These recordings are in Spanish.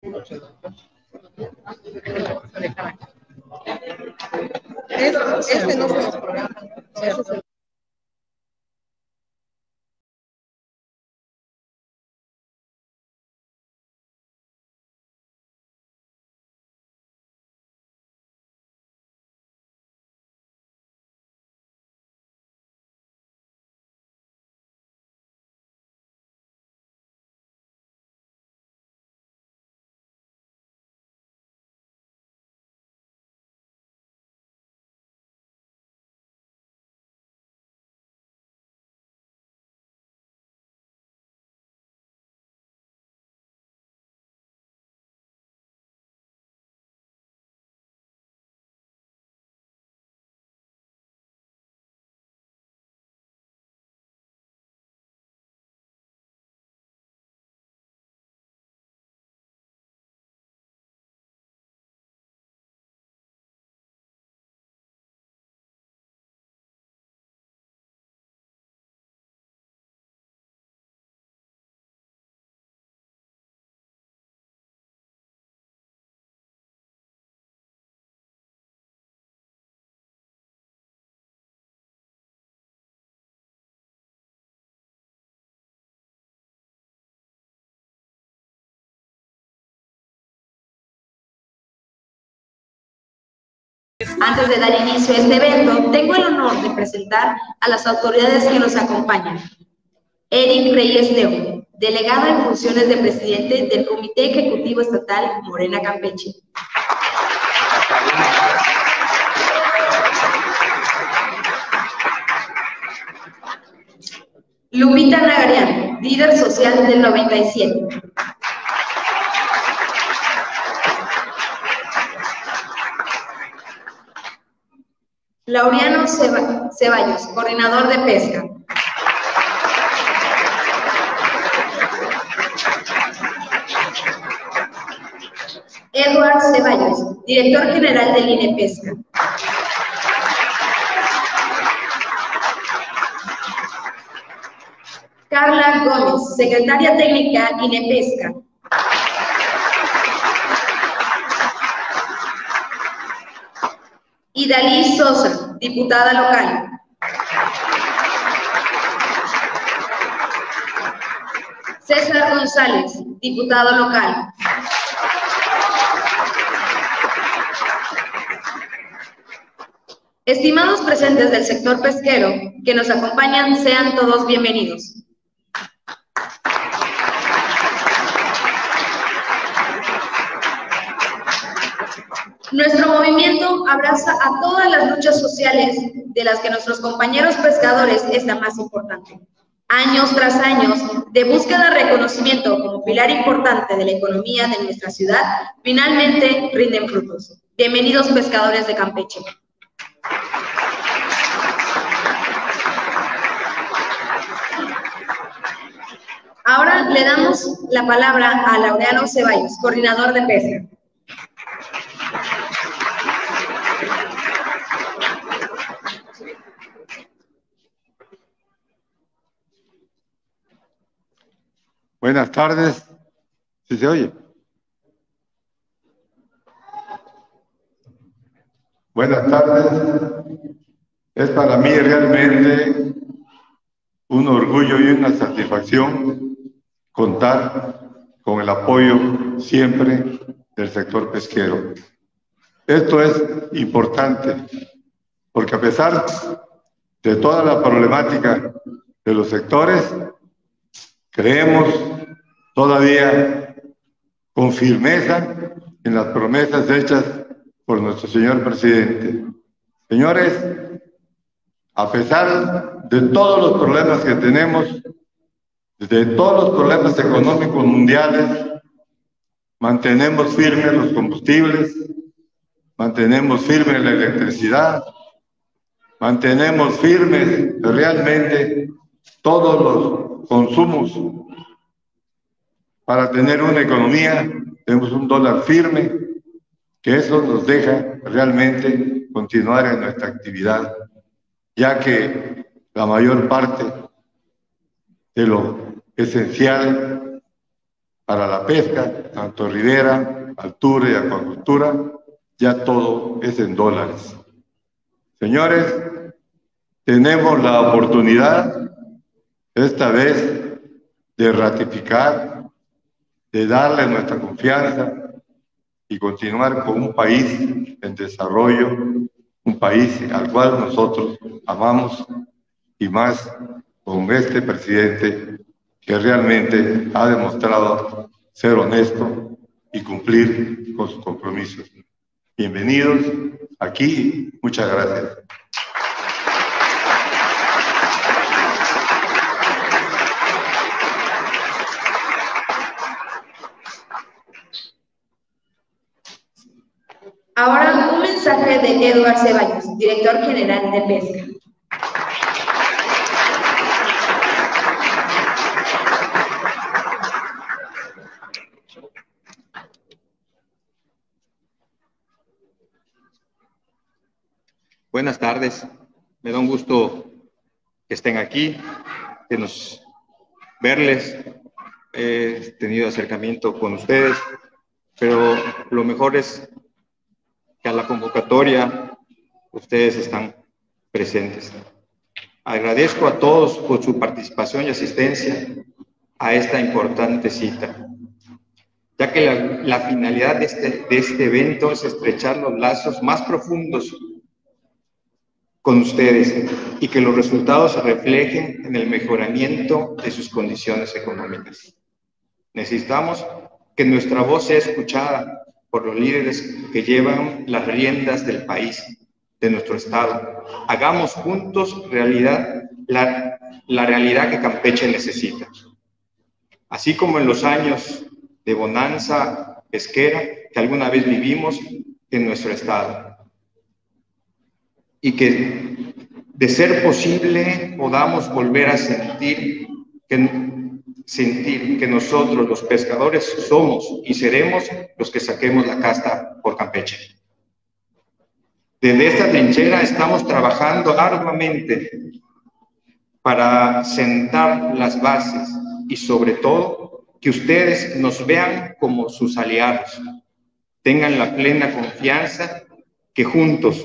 Este no se nos programa. Antes de dar inicio a este evento, tengo el honor de presentar a las autoridades que nos acompañan. Eric Reyes León, delegado en funciones de presidente del Comité Ejecutivo Estatal Morena Campeche. Lupita Nagarian, líder social del 97. Laureano Ceballos, coordinador de pesca. Edward Ceballos, director general del INE Pesca. Carla Gómez, secretaria técnica INE Pesca. Y Dalí Sosa, diputada local. César González, diputado local. Estimados presentes del sector pesquero que nos acompañan, sean todos bienvenidos. Nuestro movimiento abraza a todas las luchas sociales de las que nuestros compañeros pescadores es la más importante. Años tras años de búsqueda de reconocimiento como pilar importante de la economía de nuestra ciudad, finalmente rinden frutos. Bienvenidos pescadores de Campeche. Ahora le damos la palabra a Laureano Ceballos, coordinador de pesca. Buenas tardes. ¿Sí se oye? Buenas tardes. Es para mí realmente un orgullo y una satisfacción contar con el apoyo siempre del sector pesquero. Esto es importante porque a pesar de toda la problemática de los sectores, Creemos todavía con firmeza en las promesas hechas por nuestro señor presidente. Señores, a pesar de todos los problemas que tenemos, de todos los problemas económicos mundiales, mantenemos firmes los combustibles, mantenemos firme la electricidad, mantenemos firmes realmente todos los consumos. Para tener una economía tenemos un dólar firme, que eso nos deja realmente continuar en nuestra actividad, ya que la mayor parte de lo esencial para la pesca, tanto ribera, altura y acuacultura, ya todo es en dólares. Señores, tenemos la oportunidad esta vez de ratificar, de darle nuestra confianza y continuar con un país en desarrollo, un país al cual nosotros amamos y más con este presidente que realmente ha demostrado ser honesto y cumplir con sus compromisos. Bienvenidos aquí, muchas gracias. Ahora un mensaje de Eduard Ceballos, director general de Pesca. Buenas tardes, me da un gusto que estén aquí, que nos verles. He tenido acercamiento con ustedes, pero lo mejor es que a la convocatoria ustedes están presentes. Agradezco a todos por su participación y asistencia a esta importante cita, ya que la, la finalidad de este, de este evento es estrechar los lazos más profundos con ustedes y que los resultados se reflejen en el mejoramiento de sus condiciones económicas. Necesitamos que nuestra voz sea escuchada por los líderes que llevan las riendas del país, de nuestro Estado. Hagamos juntos realidad la, la realidad que Campeche necesita. Así como en los años de bonanza pesquera que alguna vez vivimos en nuestro Estado. Y que de ser posible podamos volver a sentir que sentir que nosotros los pescadores somos y seremos los que saquemos la casta por Campeche. Desde esta trinchera estamos trabajando arduamente para sentar las bases y sobre todo que ustedes nos vean como sus aliados, tengan la plena confianza que juntos,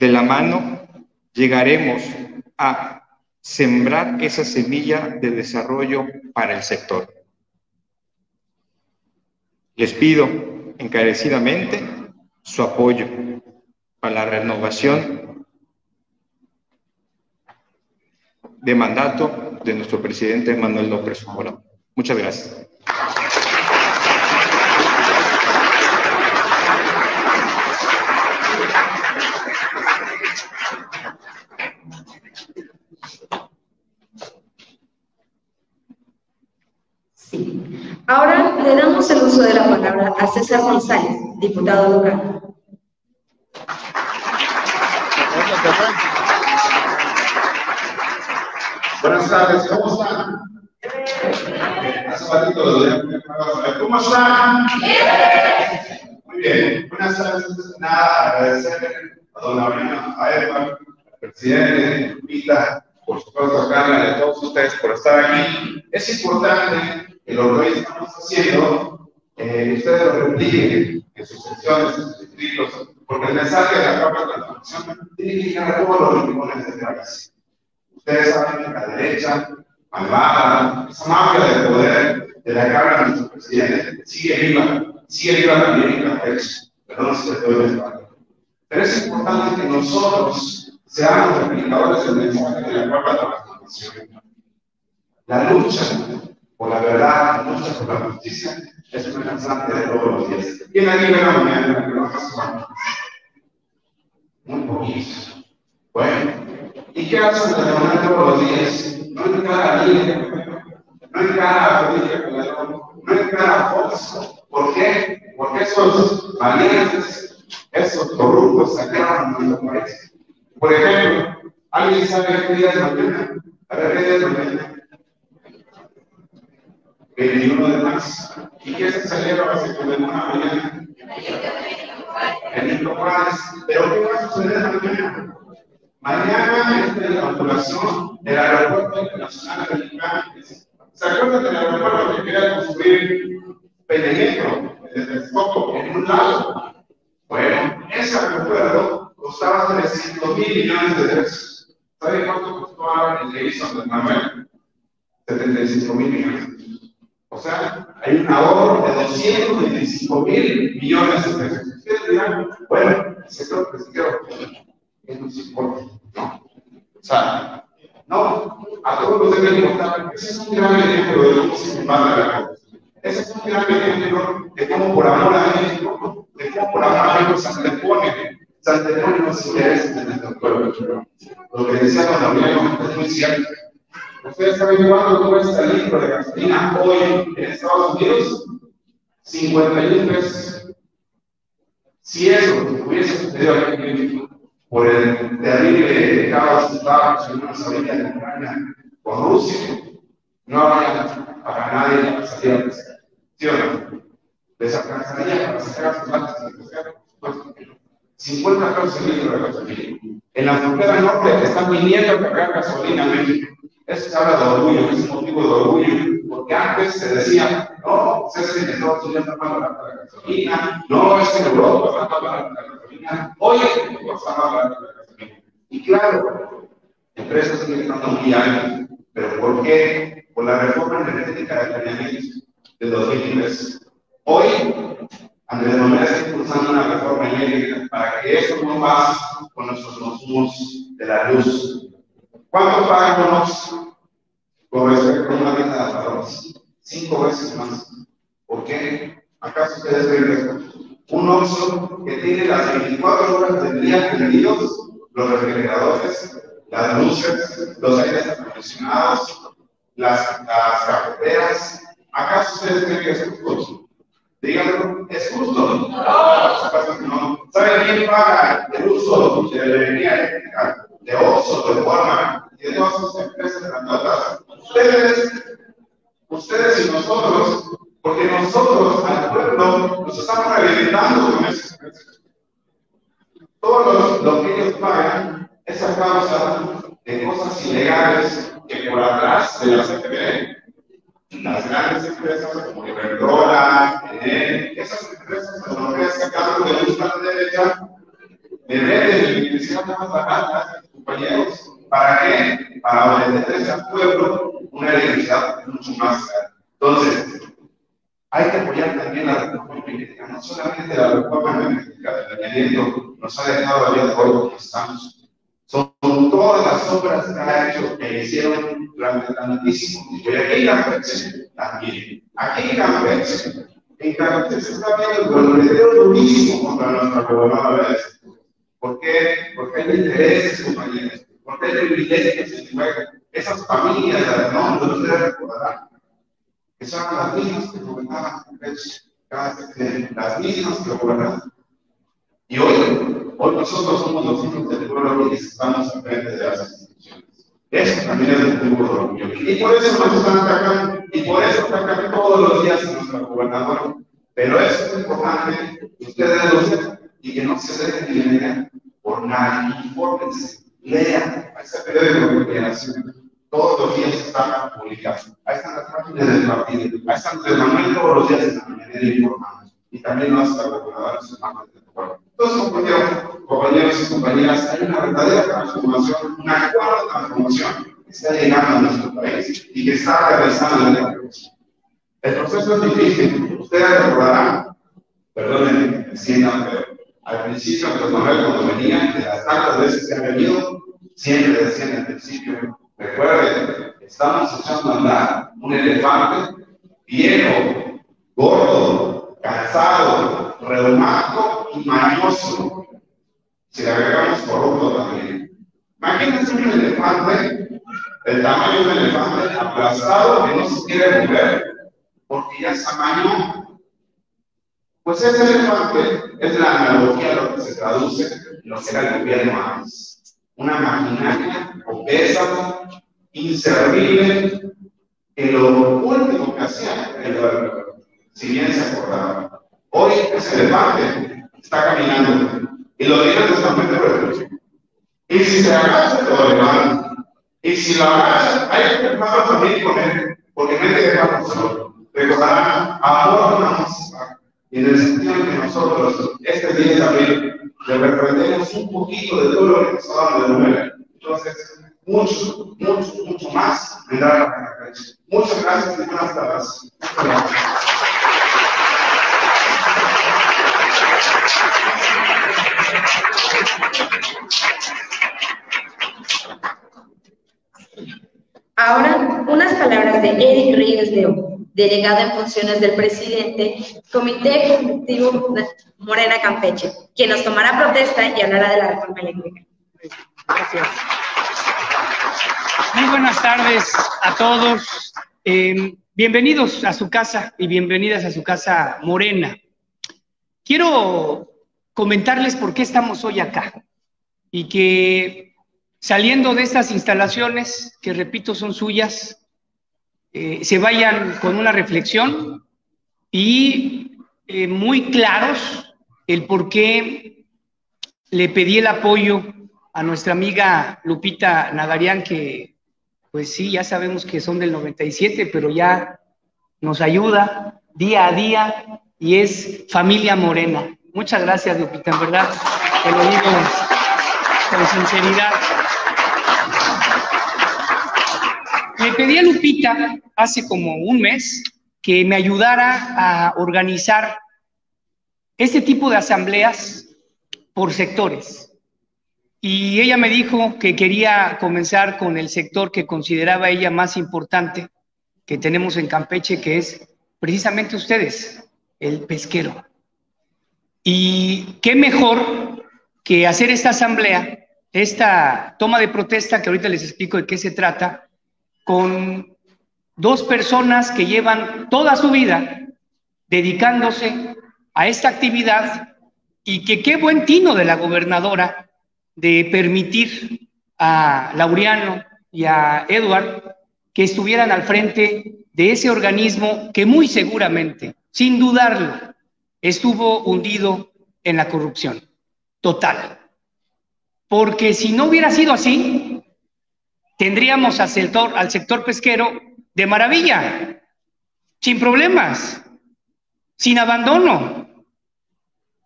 de la mano, llegaremos a sembrar esa semilla de desarrollo para el sector. Les pido encarecidamente su apoyo para la renovación de mandato de nuestro presidente Manuel López Obrador. Muchas gracias. Ahora le damos el uso de la palabra a César González, diputado local. Buenas tardes, ¿cómo están? Hace ratito lo ¿Cómo están? Muy bien. Buenas tardes. Nada, agradecer a don Aurelio, a Edward, al presidente, Pita, por supuesto a Carla y a todos ustedes por estar aquí. Es importante que lo que estamos haciendo, eh, ustedes lo repliquen en sus sesiones, en sus escritos, porque el mensaje de la Cámara de Transformación tiene que llegar a todos los rincones del país. Ustedes saben que la derecha, malvada, esa mafia de poder de la Cámara de nuestro presidente, sigue viva, sigue viva también en Campeche, pero no se puede España. Pero es importante que nosotros seamos replicadores del mensaje de la Cámara de Transformación. La lucha por la verdad, lucha por la justicia, es un constante de todos los días. ¿Quién aquí ve la mañana que no pasa Muy poquitos. Bueno, ¿y qué hacen de la mañana todos los días? No en cada día, no en cada política, no en cada Fox. ¿Por qué? Porque esos valientes, esos corruptos sacaron nuestro país. Por ejemplo, ¿alguien sabe qué día es mañana? A ver, ¿qué día es mañana? 21 de marzo. ¿Y qué se celebra? Se conmemora mañana. Benito Juárez. Pero ¿qué va a suceder mañana? Mañana es la inauguración del Aeropuerto Internacional de Cáceres. ¿Se acuerdan del aeropuerto que quería construir Penemetro, desde Texcoco, en un lado? Bueno, ese aeropuerto costaba 300 mil millones de pesos. ¿Sabe cuánto costó el de Manuel? 75 mil millones. O sea, hay un ahorro de 225 mil millones de pesos. Ustedes dirán, bueno, el sector pesquero, ¿qué nos importa? No. O sea, no, a todos nos debe importar. Ese es un gran ejemplo de cómo se comparte la cosa. Ese es un gran ejemplo de cómo por amor a México, de cómo por amor a México se antepone, se antepone los intereses de nuestro pueblo. Lo que decía Gabriel es muy cierto. ¿Ustedes saben cuánto cuesta el litro de gasolina hoy en Estados Unidos? 51 pesos. Si eso hubiese sucedido aquí en México, por el terrible caos que estaba funcionando ahorita en Ucrania con Rusia, no habría para nadie la pasaría de ¿Sí o no? Les alcanzaría para sacar sus latas de pescar, no. 50 pesos el litro de gasolina. En la frontera norte están viniendo a cargar gasolina en México. Eso habla de orgullo, es un motivo de orgullo, porque antes se decía, no, pues es que en Estados Unidos está barata la gasolina, no, es que en Europa está barata la gasolina, hoy en México está barata la gasolina. Y claro, empresas siguen estando muy altas, pero ¿por qué? Por la reforma energética de planeamiento de 2003. Hoy, Andrés Manuel está impulsando una reforma energética para que eso no pase con nuestros consumos de la luz. ¿Cuánto pagamos con respecto a una venta de valores? Cinco veces más. ¿Por qué? ¿Acaso ustedes ven esto? Un oso que tiene las 24 horas del día prendidos, los refrigeradores, las luces, los aires acondicionados, las, las cafeteras. ¿Acaso ustedes creen que es justo? Díganlo, ¿es justo? No. ¿Saben quién paga el uso de la energía eléctrica de Oxxo, de Walmart y de todas esas empresas grandotas? Ustedes, ustedes y nosotros, porque nosotros al pueblo nos estamos reventando con esas empresas. Todo lo que ellos pagan es a causa de cosas ilegales que por atrás de la CFE, las grandes empresas como Iberdrola, Enel, esas empresas europeas que acaban de buscar la derecha, le deben electricidad más barata, ¿Para qué? Para ofrecerles al pueblo una electricidad mucho más cara. Entonces, hay que apoyar también la reforma energética, no solamente la reforma energética del nos ha dejado a de hoy estamos. Son todas las obras que ha hecho, que hicieron durante tantísimo tiempo. Y aquí en Campeche también. Aquí en Campeche, en Campeche está viendo el golpeteo durísimo contra nuestra gobernadora. ¿Por qué? Porque hay intereses, compañeros. Porque hay privilegios que se. Esas familias, ¿no? Ustedes recordarán que son las mismas que gobernaban las mismas que gobernaban. Y hoy, hoy nosotros somos los hijos del pueblo y estamos al frente de las instituciones. Eso también es el motivo de orgullo. Y por eso nos están atacando, y por eso atacan todos los días a nuestro gobernador. Pero es importante que ustedes lo sepan y que no se dejen engañar por nadie. Infórmense, lean ese periódico que nación todos los días están publicados. Ahí están las páginas del partido. Ahí están Andrés Manuel todos los días en la mañana informando. Y también gobernadora en manos del pueblo. Entonces, compañeros, compañeros y compañeras, hay una verdadera transformación, una cuarta transformación que está llegando a nuestro país y que está realizando en el país. El proceso es difícil. Ustedes recordarán, perdónenme, me sientan, pero al principio, Andrés Manuel, cuando venía, de las tantas veces que ha venido, siempre decían al principio, Recuerden, estamos echando a andar un elefante viejo, gordo, cansado, reumático y mañoso. Si le agregamos corrupto también. Imagínense un elefante, el tamaño de un elefante aplastado que no se quiere mover porque ya se amañó. Pues ese elefante es la analogía de lo que se traduce lo que era el gobierno antes una maquinaria obesa, inservible, que lo último que hacía era, si bien se acordaba, hoy ese elefante está caminando y dientes están muy fuertes. Y si se agacha, lo levanta. Y si lo agacha, hay que empezar a dormir con él. porque no hay que dejarnos solo. Recordarán amor una música, y en el sentido de que nosotros, este 10 de abril, le reprendemos un poquito de todo lo que nos ha de nuevo. Entonces, mucho, mucho, mucho más vendrá la pena. Muchas gracias y buenas tardes. Ahora, unas palabras de Eric Reyes León, delegado en funciones del presidente, Comité Ejecutivo Morena Campeche, quien nos tomará protesta y hablará de la reforma eléctrica. Gracias. Muy buenas tardes a todos. Eh, bienvenidos a su casa y bienvenidas a su casa Morena. Quiero comentarles por qué estamos hoy acá y que saliendo de estas instalaciones, que repito son suyas, eh, se vayan con una reflexión y eh, muy claros el por qué le pedí el apoyo a nuestra amiga Lupita Nagarián, que pues sí, ya sabemos que son del 97, pero ya nos ayuda día a día y es familia morena. Muchas gracias, Lupita, en verdad, te lo digo con sinceridad. Pedí a Lupita hace como un mes que me ayudara a organizar este tipo de asambleas por sectores. Y ella me dijo que quería comenzar con el sector que consideraba ella más importante que tenemos en Campeche, que es precisamente ustedes, el pesquero. Y qué mejor que hacer esta asamblea, esta toma de protesta, que ahorita les explico de qué se trata, con dos personas que llevan toda su vida dedicándose a esta actividad y que qué buen tino de la gobernadora de permitir a Laureano y a Edward que estuvieran al frente de ese organismo que muy seguramente, sin dudarlo, estuvo hundido en la corrupción total. Porque si no hubiera sido así, tendríamos al sector, al sector pesquero de maravilla, sin problemas, sin abandono.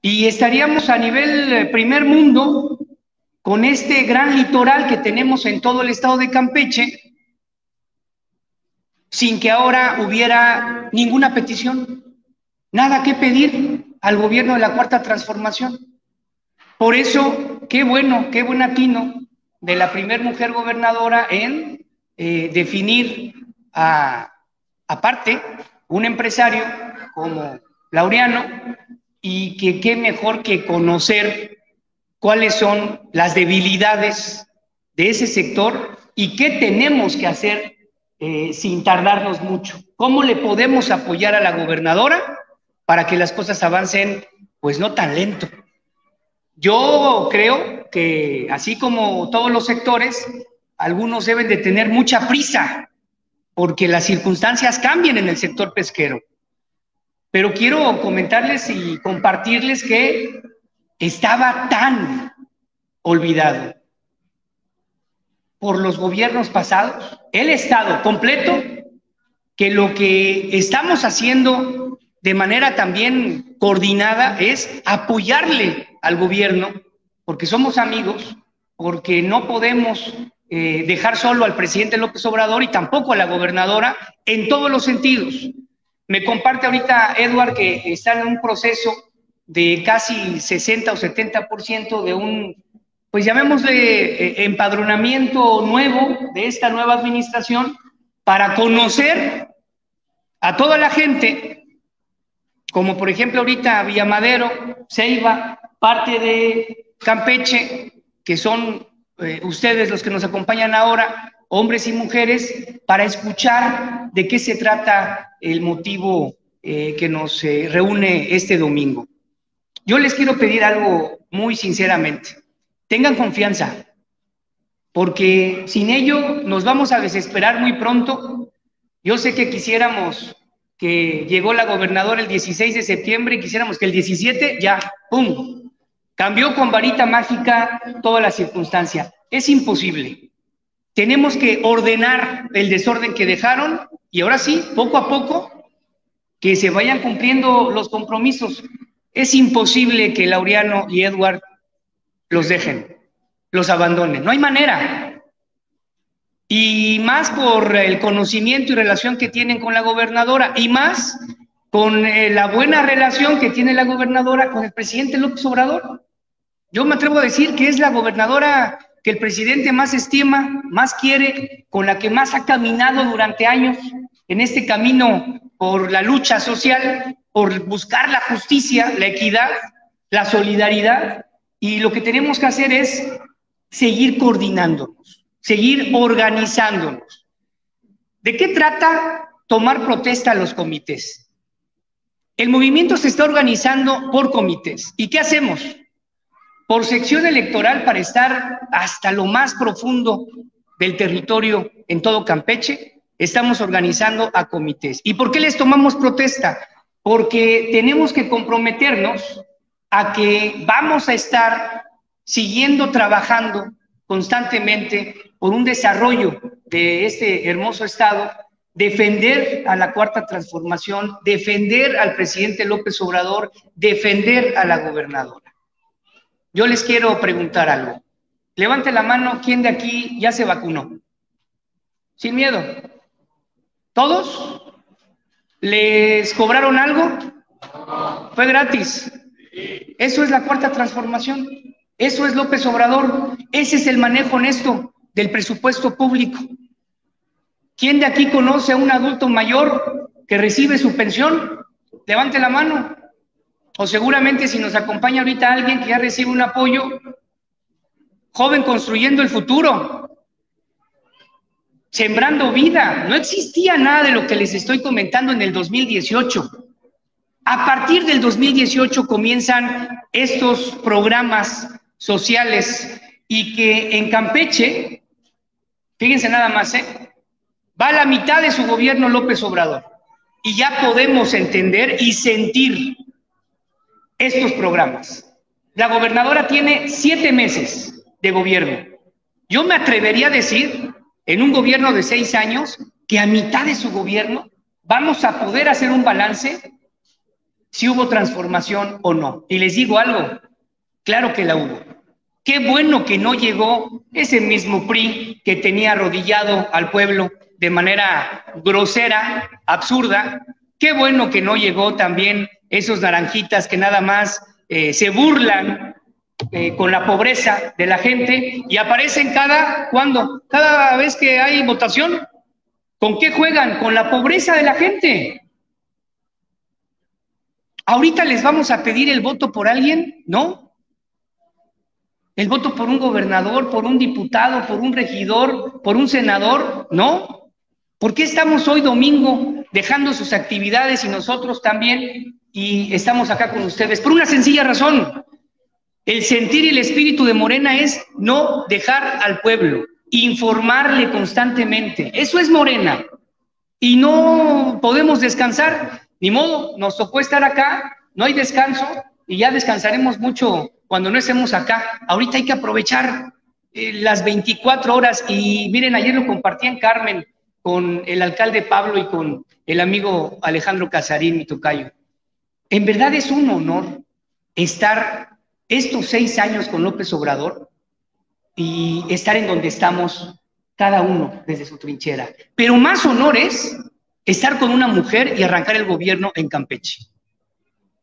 Y estaríamos a nivel eh, primer mundo con este gran litoral que tenemos en todo el estado de Campeche, sin que ahora hubiera ninguna petición, nada que pedir al gobierno de la Cuarta Transformación. Por eso, qué bueno, qué buen atino de la primer mujer gobernadora en eh, definir a, aparte un empresario como Laureano y que qué mejor que conocer cuáles son las debilidades de ese sector y qué tenemos que hacer eh, sin tardarnos mucho. ¿Cómo le podemos apoyar a la gobernadora para que las cosas avancen pues no tan lento? Yo creo que así como todos los sectores, algunos deben de tener mucha prisa porque las circunstancias cambian en el sector pesquero. Pero quiero comentarles y compartirles que estaba tan olvidado por los gobiernos pasados, el Estado completo, que lo que estamos haciendo de manera también coordinada es apoyarle al gobierno, porque somos amigos, porque no podemos eh, dejar solo al presidente López Obrador y tampoco a la gobernadora en todos los sentidos. Me comparte ahorita Edward que está en un proceso de casi 60 o 70% de un, pues llamémosle eh, empadronamiento nuevo de esta nueva administración para conocer a toda la gente, como por ejemplo ahorita Villamadero, Ceiba, parte de Campeche, que son eh, ustedes los que nos acompañan ahora, hombres y mujeres, para escuchar de qué se trata el motivo eh, que nos eh, reúne este domingo. Yo les quiero pedir algo muy sinceramente. Tengan confianza, porque sin ello nos vamos a desesperar muy pronto. Yo sé que quisiéramos que llegó la gobernadora el 16 de septiembre y quisiéramos que el 17 ya, ¡pum!, Cambió con varita mágica toda la circunstancia. Es imposible. Tenemos que ordenar el desorden que dejaron Y ahora sí, poco a poco, que se vayan cumpliendo los compromisos. Es imposible que Laureano y Edward los dejen, los abandonen. No hay manera. Y más por el conocimiento y relación que tienen con la gobernadora, y más con eh, la buena relación que tiene la gobernadora con el presidente López Obrador. Yo me atrevo a decir que es la gobernadora que el presidente más estima, más quiere, con la que más ha caminado durante años en este camino por la lucha social, por buscar la justicia, la equidad, la solidaridad. Y lo que tenemos que hacer es seguir coordinándonos, seguir organizándonos. ¿De qué trata tomar protesta a los comités? El movimiento se está organizando por comités. ¿Y qué hacemos? Por sección electoral para estar hasta lo más profundo del territorio en todo Campeche, estamos organizando a comités. ¿Y por qué les tomamos protesta? Porque tenemos que comprometernos a que vamos a estar siguiendo trabajando constantemente por un desarrollo de este hermoso estado, defender a la cuarta transformación, defender al presidente López Obrador, defender a la gobernadora. Yo les quiero preguntar algo. Levante la mano, ¿quién de aquí ya se vacunó? Sin miedo. ¿Todos? ¿Les cobraron algo? Fue gratis. Eso es la cuarta transformación. Eso es López Obrador. Ese es el manejo honesto del presupuesto público. ¿Quién de aquí conoce a un adulto mayor que recibe su pensión? Levante la mano. O seguramente si nos acompaña ahorita alguien que ya recibe un apoyo, joven construyendo el futuro, sembrando vida. No existía nada de lo que les estoy comentando en el 2018. A partir del 2018 comienzan estos programas sociales y que en Campeche, fíjense nada más, ¿eh? va a la mitad de su gobierno López Obrador. Y ya podemos entender y sentir estos programas. La gobernadora tiene siete meses de gobierno. Yo me atrevería a decir en un gobierno de seis años que a mitad de su gobierno vamos a poder hacer un balance si hubo transformación o no. Y les digo algo, claro que la hubo. Qué bueno que no llegó ese mismo PRI que tenía arrodillado al pueblo de manera grosera, absurda. Qué bueno que no llegó también esos naranjitas que nada más eh, se burlan eh, con la pobreza de la gente y aparecen cada, ¿cuándo? Cada vez que hay votación. ¿Con qué juegan? Con la pobreza de la gente. Ahorita les vamos a pedir el voto por alguien, ¿no? El voto por un gobernador, por un diputado, por un regidor, por un senador, ¿no? ¿Por qué estamos hoy domingo dejando sus actividades y nosotros también y estamos acá con ustedes? Por una sencilla razón, el sentir y el espíritu de Morena es no dejar al pueblo, informarle constantemente. Eso es Morena. Y no podemos descansar. Ni modo, nos tocó estar acá, no hay descanso y ya descansaremos mucho cuando no estemos acá. Ahorita hay que aprovechar eh, las 24 horas y miren, ayer lo compartí en Carmen con el alcalde Pablo y con el amigo Alejandro Casarín, mi tocayo. En verdad es un honor estar estos seis años con López Obrador y estar en donde estamos cada uno desde su trinchera. Pero más honor es estar con una mujer y arrancar el gobierno en Campeche.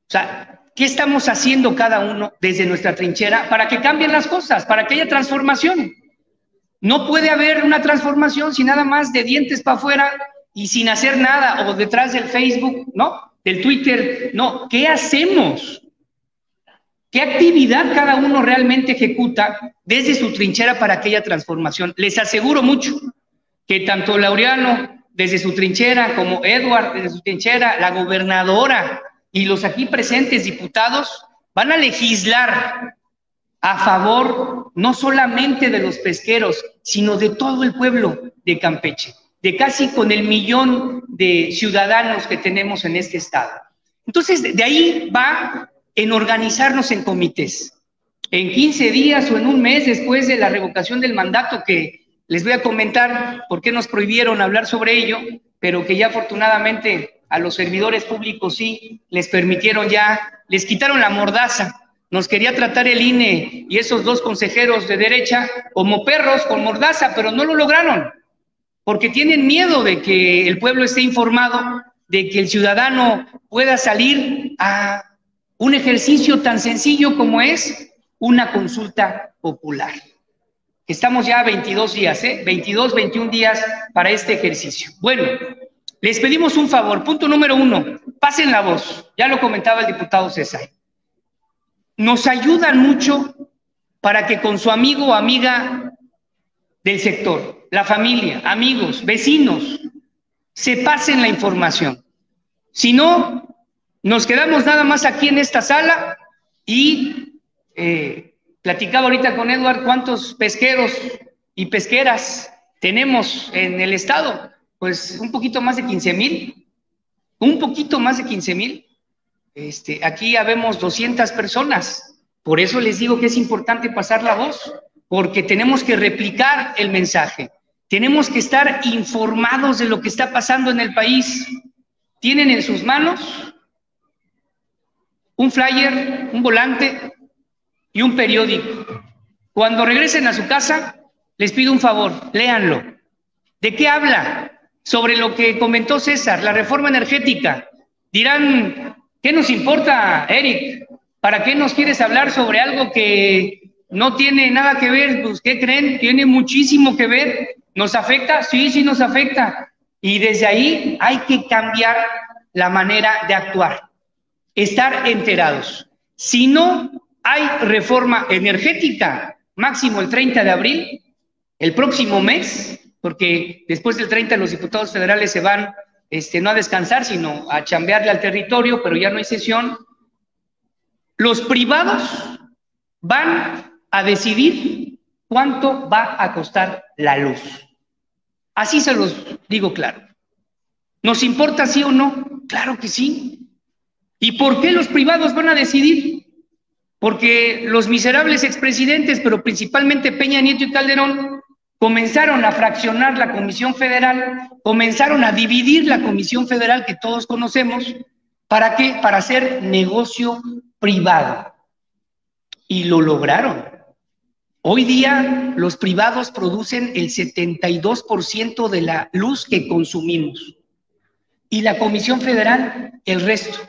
O sea, ¿qué estamos haciendo cada uno desde nuestra trinchera para que cambien las cosas, para que haya transformación? No puede haber una transformación sin nada más de dientes para afuera y sin hacer nada o detrás del Facebook, ¿no? Del Twitter, no. ¿Qué hacemos? ¿Qué actividad cada uno realmente ejecuta desde su trinchera para aquella transformación? Les aseguro mucho que tanto Laureano desde su trinchera como Edward desde su trinchera, la gobernadora y los aquí presentes diputados van a legislar a favor no solamente de los pesqueros, sino de todo el pueblo de Campeche, de casi con el millón de ciudadanos que tenemos en este estado. Entonces, de ahí va en organizarnos en comités. En 15 días o en un mes después de la revocación del mandato, que les voy a comentar por qué nos prohibieron hablar sobre ello, pero que ya afortunadamente a los servidores públicos sí les permitieron ya, les quitaron la mordaza. Nos quería tratar el INE y esos dos consejeros de derecha como perros con mordaza, pero no lo lograron, porque tienen miedo de que el pueblo esté informado, de que el ciudadano pueda salir a un ejercicio tan sencillo como es una consulta popular. Estamos ya a 22 días, ¿eh? 22, 21 días para este ejercicio. Bueno, les pedimos un favor. Punto número uno, pasen la voz. Ya lo comentaba el diputado César. Nos ayudan mucho para que con su amigo o amiga del sector, la familia, amigos, vecinos, se pasen la información. Si no, nos quedamos nada más aquí en esta sala y eh, platicaba ahorita con Edward cuántos pesqueros y pesqueras tenemos en el estado. Pues un poquito más de 15 mil, un poquito más de 15 mil. Este, aquí habemos 200 personas. Por eso les digo que es importante pasar la voz, porque tenemos que replicar el mensaje. Tenemos que estar informados de lo que está pasando en el país. Tienen en sus manos un flyer, un volante y un periódico. Cuando regresen a su casa, les pido un favor, léanlo. ¿De qué habla? Sobre lo que comentó César, la reforma energética. Dirán, ¿qué nos importa, Eric? ¿Para qué nos quieres hablar sobre algo que no tiene nada que ver? Pues, ¿qué creen? Tiene muchísimo que ver. ¿Nos afecta? Sí, sí nos afecta. Y desde ahí hay que cambiar la manera de actuar estar enterados. Si no hay reforma energética, máximo el 30 de abril, el próximo mes, porque después del 30 los diputados federales se van este, no a descansar, sino a chambearle al territorio, pero ya no hay sesión, los privados van a decidir cuánto va a costar la luz. Así se los digo claro. ¿Nos importa sí o no? Claro que sí. ¿Y por qué los privados van a decidir? Porque los miserables expresidentes, pero principalmente Peña Nieto y Calderón, comenzaron a fraccionar la Comisión Federal, comenzaron a dividir la Comisión Federal que todos conocemos. ¿Para qué? Para hacer negocio privado. Y lo lograron. Hoy día los privados producen el 72% de la luz que consumimos y la Comisión Federal el resto.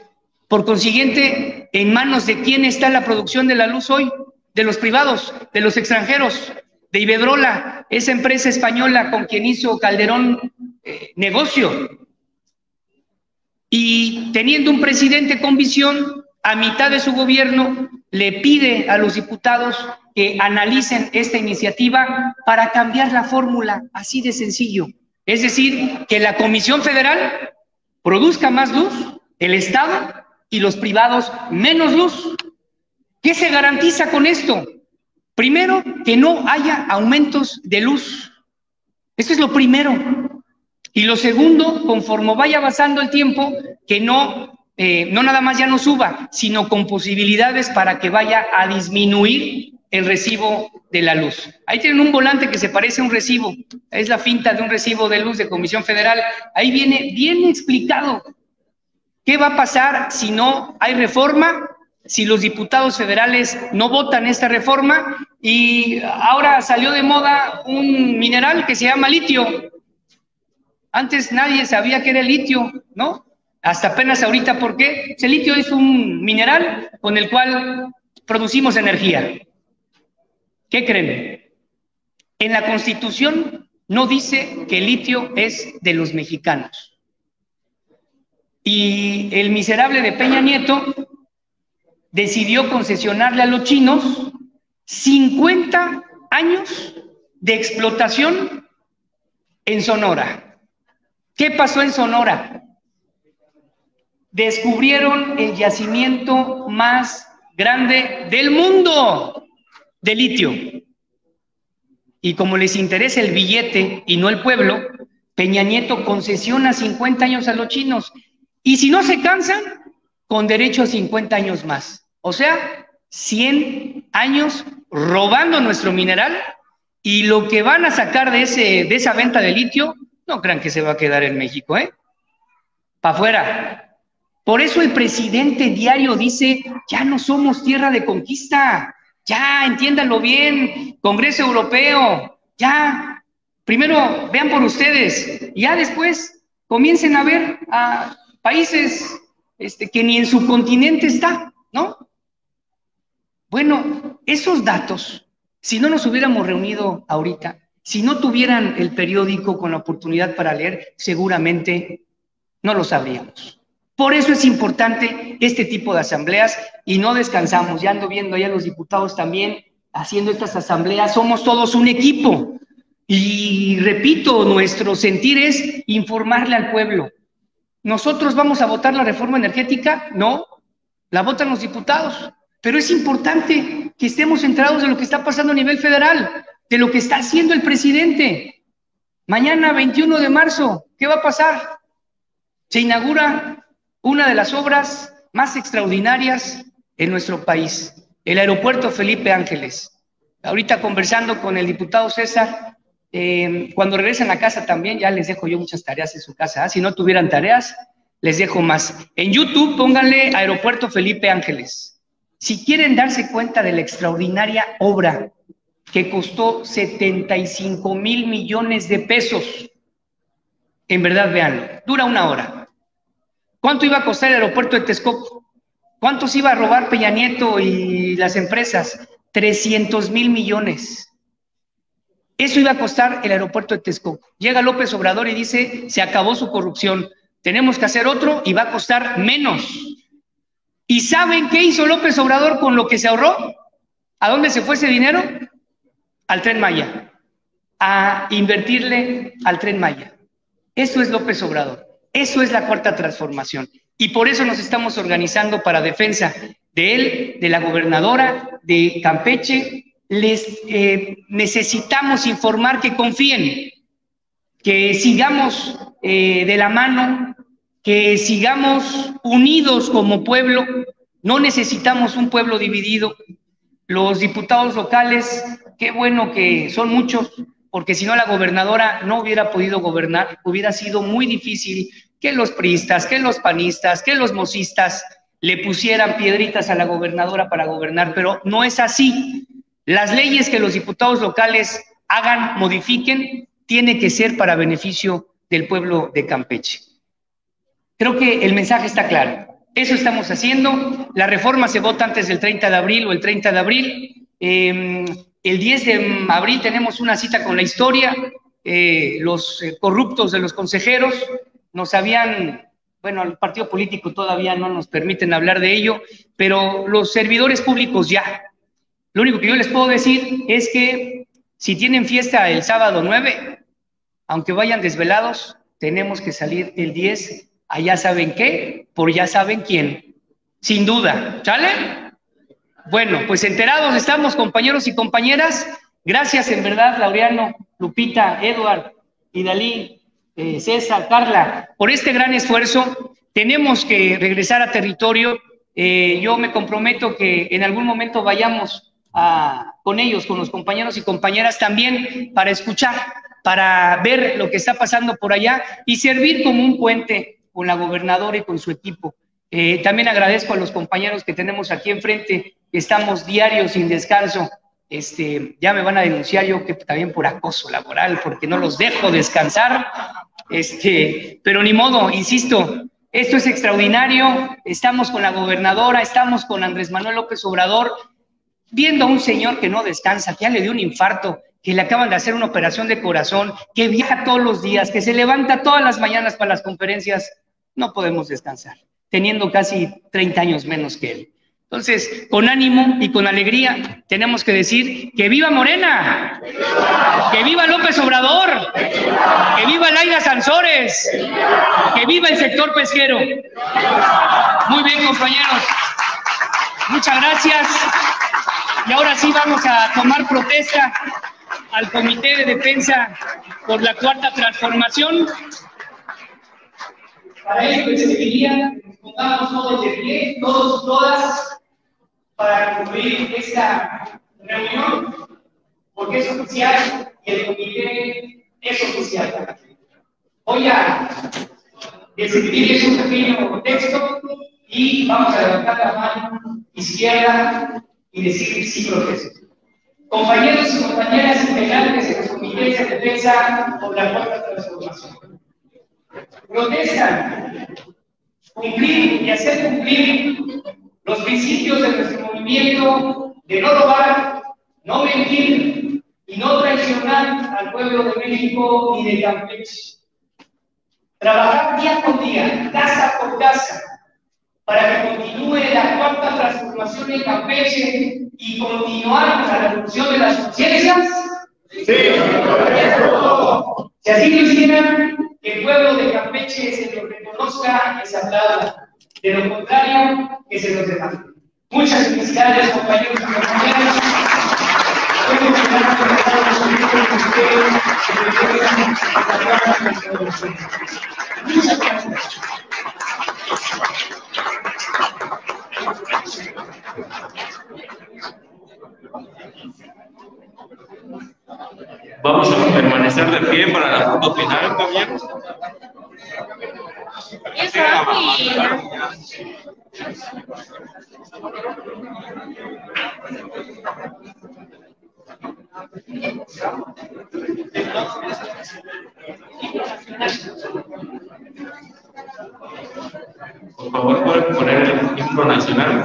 Por consiguiente, ¿en manos de quién está la producción de la luz hoy? De los privados, de los extranjeros, de Iberdrola, esa empresa española con quien hizo Calderón eh, negocio. Y teniendo un presidente con visión, a mitad de su gobierno le pide a los diputados que analicen esta iniciativa para cambiar la fórmula, así de sencillo. Es decir, que la Comisión Federal produzca más luz, el Estado y los privados menos luz. ¿Qué se garantiza con esto? Primero, que no haya aumentos de luz. Esto es lo primero. Y lo segundo, conforme vaya avanzando el tiempo, que no, eh, no nada más ya no suba, sino con posibilidades para que vaya a disminuir el recibo de la luz. Ahí tienen un volante que se parece a un recibo, es la finta de un recibo de luz de Comisión Federal. Ahí viene bien explicado ¿Qué va a pasar si no hay reforma? Si los diputados federales no votan esta reforma y ahora salió de moda un mineral que se llama litio. Antes nadie sabía que era litio, ¿no? Hasta apenas ahorita, ¿por qué? El litio es un mineral con el cual producimos energía. ¿Qué creen? En la Constitución no dice que el litio es de los mexicanos. Y el miserable de Peña Nieto decidió concesionarle a los chinos 50 años de explotación en Sonora. ¿Qué pasó en Sonora? Descubrieron el yacimiento más grande del mundo de litio. Y como les interesa el billete y no el pueblo, Peña Nieto concesiona 50 años a los chinos y si no se cansan, con derecho a 50 años más. O sea, 100 años robando nuestro mineral y lo que van a sacar de, ese, de esa venta de litio No crean que se va a quedar en México, ¿eh? Para afuera. Por eso el presidente diario dice, ya no somos tierra de conquista, ya entiéndanlo bien, Congreso Europeo, ya, primero vean por ustedes, ya después comiencen a ver a países este, que ni en su continente está, ¿no? Bueno, esos datos, si no nos hubiéramos reunido ahorita, si no tuvieran el periódico con la oportunidad para leer, seguramente no lo sabríamos. Por eso es importante este tipo de asambleas y no descansamos. Ya ando viendo ya los diputados también haciendo estas asambleas. Somos todos un equipo. Y repito, nuestro sentir es informarle al pueblo. ¿Nosotros vamos a votar la reforma energética? No, la votan los diputados. Pero es importante que estemos centrados en lo que está pasando a nivel federal de lo que está haciendo el presidente. Mañana, 21 de marzo, ¿qué va a pasar? Se inaugura una de las obras más extraordinarias en nuestro país, el aeropuerto Felipe Ángeles. Ahorita conversando con el diputado César, eh, cuando regresen a casa también, ya les dejo yo muchas tareas en su casa. ¿ah? Si no tuvieran tareas, les dejo más. En YouTube pónganle Aeropuerto Felipe Ángeles. Si quieren darse cuenta de la extraordinaria obra que costó 75 mil millones de pesos. En verdad, veanlo, dura una hora. ¿Cuánto iba a costar el aeropuerto de Texcoco? ¿Cuántos iba a robar Peña Nieto y las empresas? 300 mil millones. Eso iba a costar el aeropuerto de Texcoco. Llega López Obrador y dice, se acabó su corrupción, tenemos que hacer otro y va a costar menos. ¿Y saben qué hizo López Obrador con lo que se ahorró? ¿A dónde se fue ese dinero? al tren Maya, a invertirle al tren Maya. Eso es López Obrador. Eso es la cuarta transformación. Y por eso nos estamos organizando para defensa de él, de la gobernadora de Campeche. Les eh, necesitamos informar que confíen, que sigamos eh, de la mano, que sigamos unidos como pueblo. No necesitamos un pueblo dividido. Los diputados locales qué bueno que son muchos, porque si no la gobernadora no hubiera podido gobernar, hubiera sido muy difícil que los priistas, que los panistas, que los mosistas le pusieran piedritas a la gobernadora para gobernar, pero no es así. Las leyes que los diputados locales hagan, modifiquen, tiene que ser para beneficio del pueblo de Campeche. Creo que el mensaje está claro. Eso estamos haciendo. La reforma se vota antes del 30 de abril o el 30 de abril. Eh, el 10 de abril tenemos una cita con la historia. Eh, los eh, corruptos de los consejeros nos habían, bueno, el partido político todavía no nos permiten hablar de ello, pero los servidores públicos ya. Lo único que yo les puedo decir es que si tienen fiesta el sábado 9, aunque vayan desvelados, tenemos que salir el 10 allá saben qué, por ya saben quién. Sin duda, ¿sale? Bueno, pues enterados estamos, compañeros y compañeras. Gracias, en verdad, Laureano, Lupita, Edward, Idalí, eh, César, Carla, por este gran esfuerzo. Tenemos que regresar a territorio. Eh, yo me comprometo que en algún momento vayamos con ellos, con los compañeros y compañeras también, para escuchar, para ver lo que está pasando por allá y servir como un puente con la gobernadora y con su equipo. Eh, también agradezco a los compañeros que tenemos aquí enfrente, estamos diarios sin descanso. Este, ya me van a denunciar yo que también por acoso laboral, porque no los dejo descansar. Este, pero ni modo, insisto, esto es extraordinario. Estamos con la gobernadora, estamos con Andrés Manuel López Obrador, viendo a un señor que no descansa, que ya le dio un infarto, que le acaban de hacer una operación de corazón, que viaja todos los días, que se levanta todas las mañanas para las conferencias. No podemos descansar, teniendo casi 30 años menos que él. Entonces, con ánimo y con alegría, tenemos que decir que viva Morena, que viva López Obrador, que viva Laida Sansores, que viva el sector pesquero. Muy bien, compañeros. Muchas gracias. Y ahora sí vamos a tomar protesta al Comité de Defensa por la Cuarta Transformación. Para ello les pediría que pongamos todos de pie, todos, todas, para concluir esta reunión, porque es oficial y el comité es oficial. Voy a escribir un pequeño texto y vamos a levantar la mano izquierda y decir sí proceso. Compañeros y compañeras integrantes de los comités de defensa por la cuarta transformación. Protestan cumplir y hacer cumplir los principios de nuestro movimiento de no robar, no mentir y no traicionar al pueblo de México y de Campeche. Trabajar día con día, casa por casa, para que continúe la cuarta transformación en Campeche y continuar con la revolución de las conciencias? Sí. Si así lo hicieran, el pueblo de Campeche se lo reconozca y se aplauda. De lo contrario, que se los demande. Muchas felicidades, compañeros y compañeras. Muchas gracias. Vamos a permanecer de pie para la foto final también. Por favor, pueden poner el himno nacional.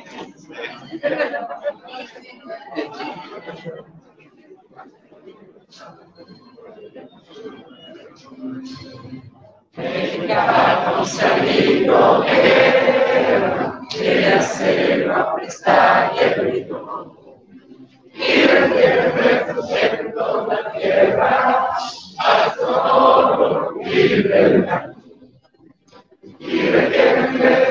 Venga, un salido de que la selva y el. Y refiere refugiando la tierra a todo y libertad. Y refiere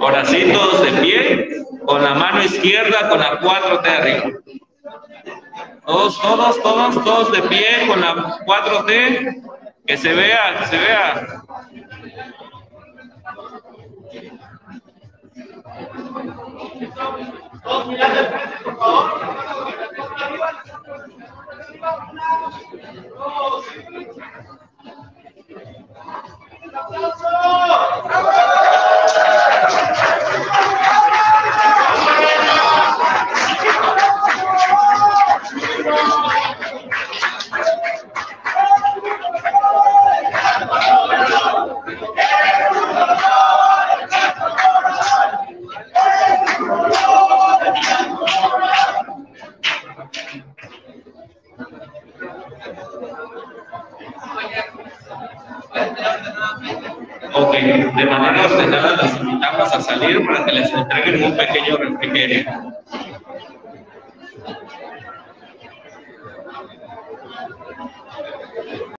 Ahora sí, todos de pie, con la mano izquierda, con la 4T arriba. Todos, todos, todos, todos de pie, con la 4T, que se vea, que se vea. Todos mirando por favor. Todos. Para que les entreguen un pequeño refrigerio.